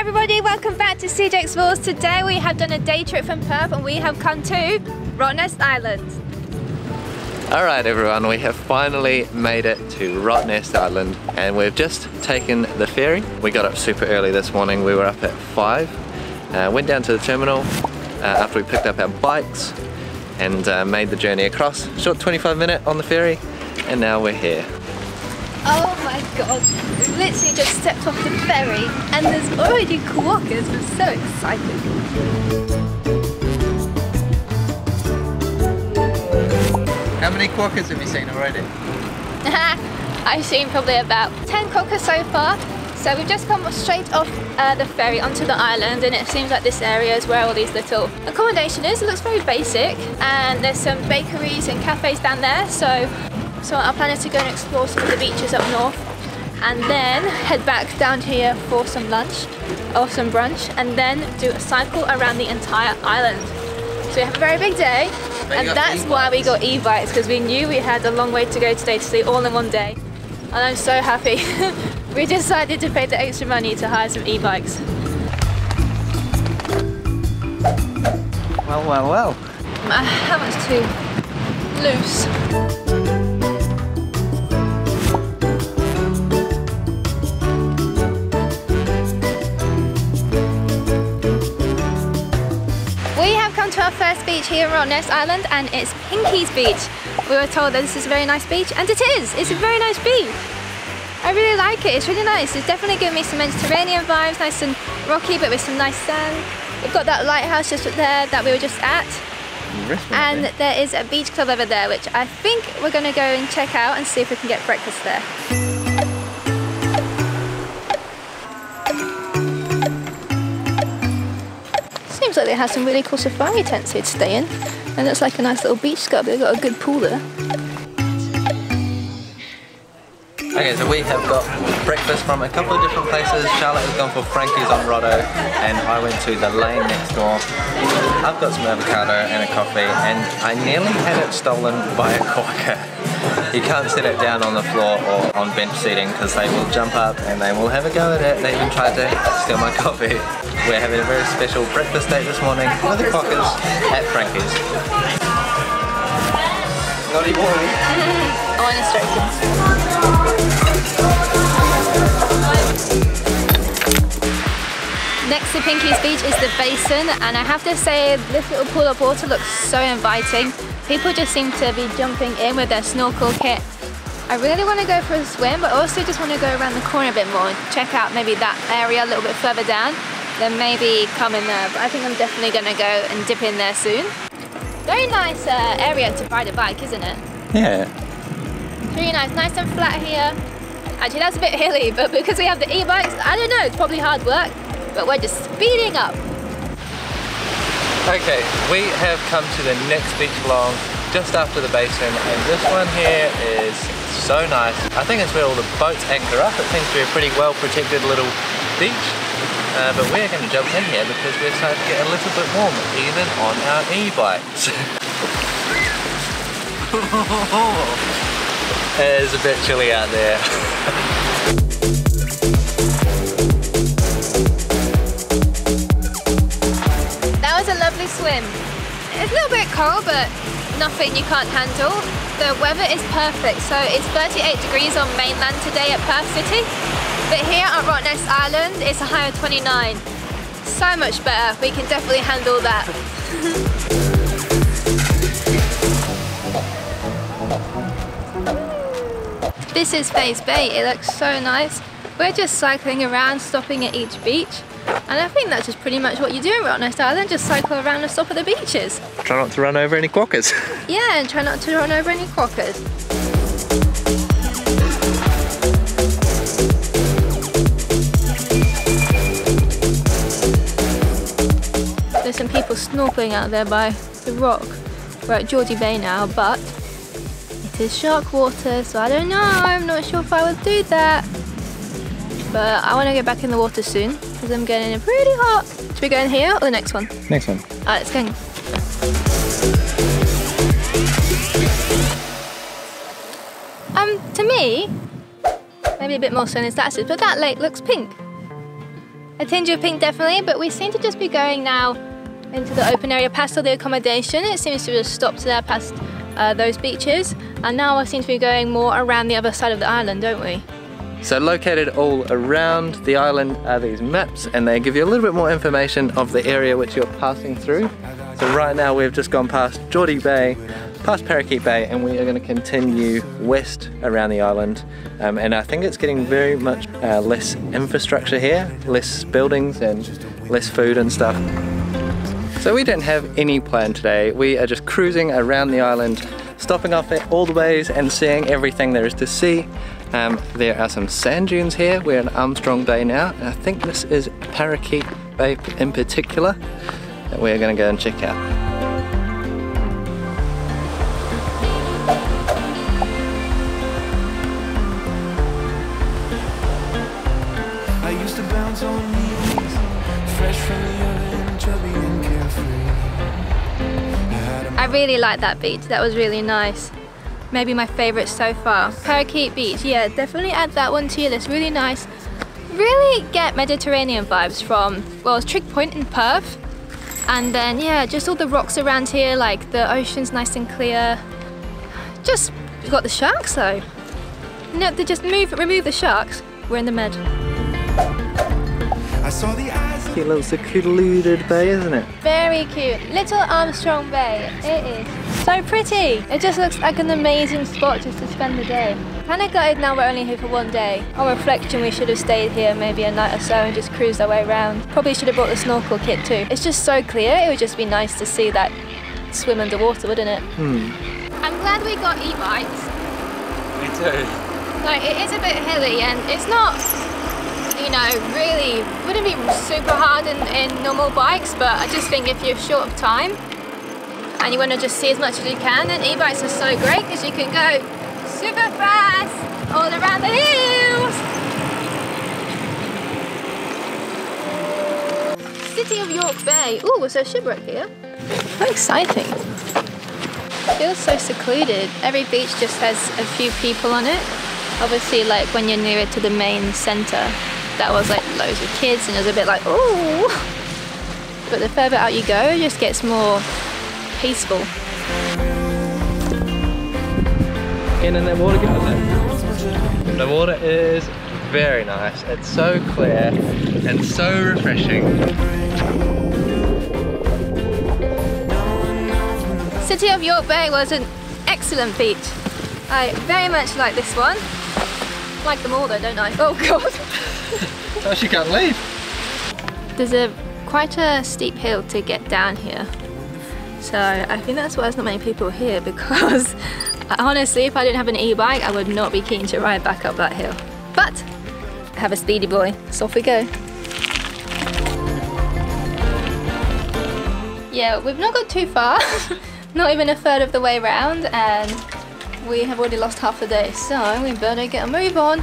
everybody, welcome back to CJ Explores. Today we have done a day trip from Perth and we have come to Rottnest Island. Alright everyone, we have finally made it to Rottnest Island and we've just taken the ferry. We got up super early this morning, we were up at 5. Uh, went down to the terminal uh, after we picked up our bikes and uh, made the journey across. Short 25 minute on the ferry and now we're here. Oh my god, we've literally just stepped off the ferry and there's already quokkas, we're so excited. How many quokkas have you seen already? I've seen probably about 10 quokkas so far. So we've just come straight off uh, the ferry onto the island and it seems like this area is where all these little accommodation is. It looks very basic and there's some bakeries and cafes down there. So so our plan is to go and explore some of the beaches up north and then head back down here for some lunch or some brunch and then do a cycle around the entire island. So we have a very big day and that's why we got e-bikes because we knew we had a long way to go today to see all in one day. And I'm so happy. we decided to pay the extra money to hire some e-bikes. Well, well, well. My helmet's too loose. Beach here on Rottnest Island and it's Pinky's Beach. We were told that this is a very nice beach and it is, it's a very nice beach. I really like it, it's really nice. It's definitely giving me some Mediterranean vibes, nice and rocky but with some nice sand. We've got that lighthouse just up there that we were just at and there is a beach club over there which I think we're going to go and check out and see if we can get breakfast there. Like they have some really cool safari tents here to stay in and it's like a nice little beach club, they've got a good pool there. Okay, so we have got breakfast from a couple of different places. Charlotte has gone for Frankie's on Rotto, and I went to the lane next door. I've got some avocado and a coffee, and I nearly had it stolen by a quokka. You can't sit it down on the floor or on bench seating because they will jump up and they will have a go at it. They even tried to steal my coffee. We're having a very special breakfast date this morning with the quokkas at Frankie's. Naughty boy. I want to stroke him. Next to Pinky's Beach is the basin and I have to say this little pool of water looks so inviting. People just seem to be jumping in with their snorkel kit. I really want to go for a swim but also just want to go around the corner a bit more and check out maybe that area a little bit further down. Then maybe come in there but I think I'm definitely going to go and dip in there soon. Very nice uh, area to ride a bike isn't it? Yeah. Really nice, nice and flat here. Actually, that's a bit hilly, but because we have the e-bikes, I don't know, it's probably hard work, but we're just speeding up. Okay, we have come to the next beach along just after the basin and this one here is so nice. I think it's where all the boats anchor up. It seems to be a pretty well protected little beach. Uh, but we're going to jump in here because we're starting to get a little bit warm even on our e-bikes. it is a bit chilly out there. swim. It's a little bit cold, but nothing you can't handle. The weather is perfect, so it's 38 degrees on mainland today at Perth City. But here at Rottnest Island, it's a high of 29. So much better, we can definitely handle that. This is Fay's Bay, it looks so nice. We're just cycling around, stopping at each beach. And I think that's just pretty much what you do in Rottnest Island, just cycle around and stop at the beaches. Try not to run over any quokkas. Yeah, and try not to run over any quokkas. There's some people snorkeling out there by the rock. We're at Geordie Bay now, but it is shark water, so I don't know. I'm not sure if I would do that. But I want to get back in the water soon because I'm getting pretty hot. Should we go in here or the next one? Next one. Alright, let's go. Um, to me, maybe a bit more sun is that, but that lake looks pink. A tinge of pink definitely, but we seem to just be going now into the open area past all the accommodation. It seems to have stopped there past uh, those beaches. And now we seem to be going more around the other side of the island, don't we? So located all around the island are these maps and they give you a little bit more information of the area which you're passing through. So right now we've just gone past Geordie Bay, past Parakeet Bay and we are going to continue west around the island um, and I think it's getting very much uh, less infrastructure here, less buildings and less food and stuff. So we don't have any plan today, we are just cruising around the island stopping off at all the ways and seeing everything there is to see um, there are some sand dunes here. We're in Armstrong Bay now. And I think this is Parakeet Bay in particular that we're going to go and check out. I used to bounce on knees, fresh from the oven, chubby and carefree. I had a I really like that beach. That was really nice. Maybe my favourite so far. Parakeet Beach. Yeah, definitely add that one to your list. Really nice. Really get Mediterranean vibes from, well, it's Trigg Point in Perth. And then, yeah, just all the rocks around here, like the ocean's nice and clear. Just, got the sharks though. No, they just move, remove the sharks. We're in the med. I saw the eyes Cute little secluded bay, isn't it? Very cute. Little Armstrong Bay. It is. So pretty. It just looks like an amazing spot just to spend the day. Kinda gutted now we're only here for one day. On reflection we should have stayed here maybe a night or so and just cruised our way around. Probably should have brought the snorkel kit too. It's just so clear, it would just be nice to see that swim underwater, wouldn't it? Hmm. I'm glad we got e-bikes. Me too. Like it is a bit hilly and it's not, you know, really wouldn't be super hard in, in normal bikes, but I just think if you're short of time and you want to just see as much as you can, then e-bikes are so great because you can go super fast all around the hills. City of York Bay. Ooh, was there a shipwreck here? How exciting. Feels so secluded. Every beach just has a few people on it. Obviously, like when you're nearer to the main centre, that was like loads of kids and it was a bit like, oh. But the further out you go, it just gets more peaceful. In and that water goes The water is very nice. It's so clear and so refreshing. City of York Bay was an excellent beach. I very much like this one. Like them all though, don't I? Oh god. Oh, she can't leave. There's a quite a steep hill to get down here. So I think that's why there's not many people here because honestly if I didn't have an e-bike I would not be keen to ride back up that hill. But have a speedy boy, so off we go. Yeah, we've not got too far, not even a third of the way round and we have already lost half the day so we better get a move on.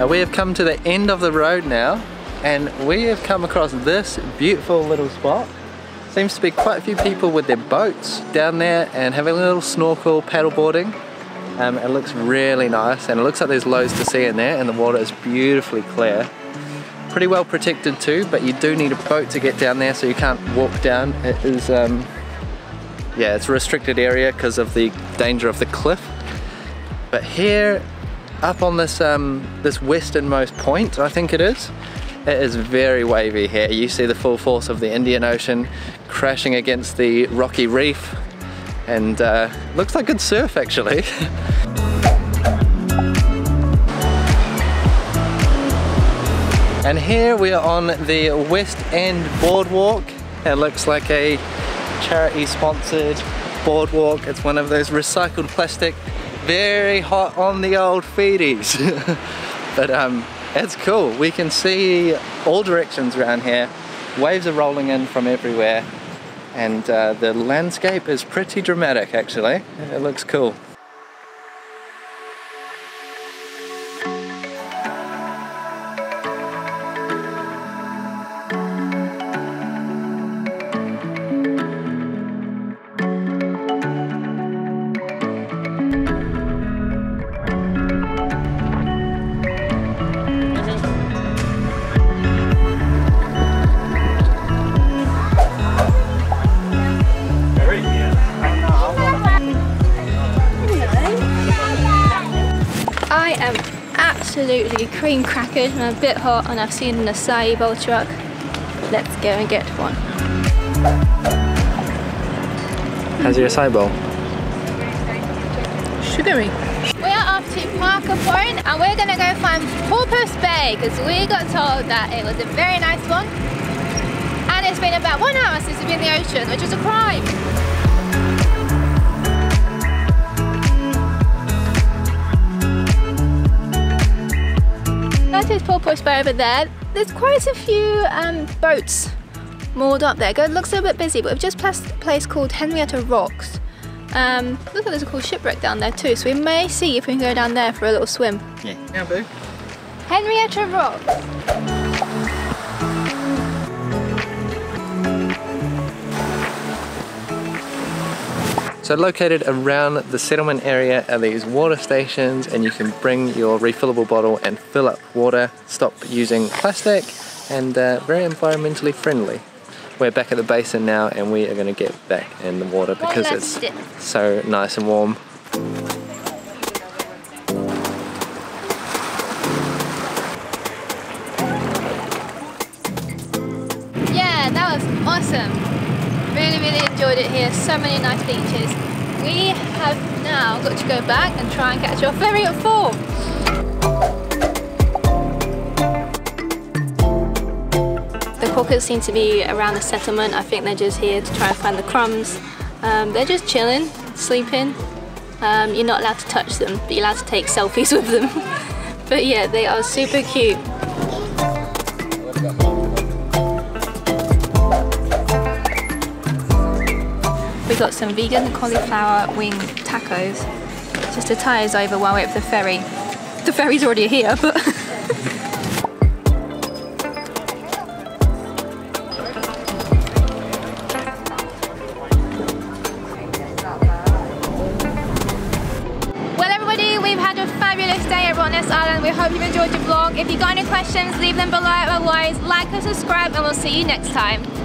Now we have come to the end of the road now and we have come across this beautiful little spot. Seems to be quite a few people with their boats down there and having a little snorkel paddleboarding. Um, it looks really nice and it looks like there's loads to see in there and the water is beautifully clear. Pretty well protected too, but you do need a boat to get down there so you can't walk down. It is, um, yeah, it's a restricted area because of the danger of the cliff. But here up on this um, this westernmost point, I think it is. It is very wavy here. You see the full force of the Indian Ocean crashing against the rocky reef, and uh, looks like good surf actually. and here we are on the West End Boardwalk. It looks like a charity sponsored boardwalk. It's one of those recycled plastic very hot on the old feeties. but um, it's cool. We can see all directions around here. Waves are rolling in from everywhere. And uh, the landscape is pretty dramatic actually. It looks cool. Absolutely cream crackered and a bit hot and I've seen an acai bowl truck. Let's go and get one. How's your acai bowl? Sugary. We are off to Parker Point and we're gonna go find Porpoise Bay because we got told that it was a very nice one. And it's been about one hour since we've been in the ocean, which is a crime. That is Porpoise Bay over there. There's quite a few um, boats moored up there. It looks a bit busy, but we've just passed a place called Henrietta Rocks. Um, looks like there's a cool shipwreck down there too, so we may see if we can go down there for a little swim. Yeah. Yeah, boo. Henrietta Rocks. So located around the settlement area are these water stations and you can bring your refillable bottle and fill up water, stop using plastic and uh, very environmentally friendly. We're back at the basin now and we are going to get back in the water because it's so nice and warm. So many nice beaches. We have now got to go back and try and catch our ferry at four. The quokkas seem to be around the settlement. I think they're just here to try and find the crumbs. Um, they're just chilling, sleeping. Um, you're not allowed to touch them, but you're allowed to take selfies with them. but yeah, they are super cute. We got some vegan cauliflower wing tacos. Just to tie us over while we're the ferry. The ferry's already here, but Well everybody, we've had a fabulous day at Rottnest Island. We hope you've enjoyed the vlog. If you've got any questions, leave them below. Otherwise, like and subscribe and we'll see you next time.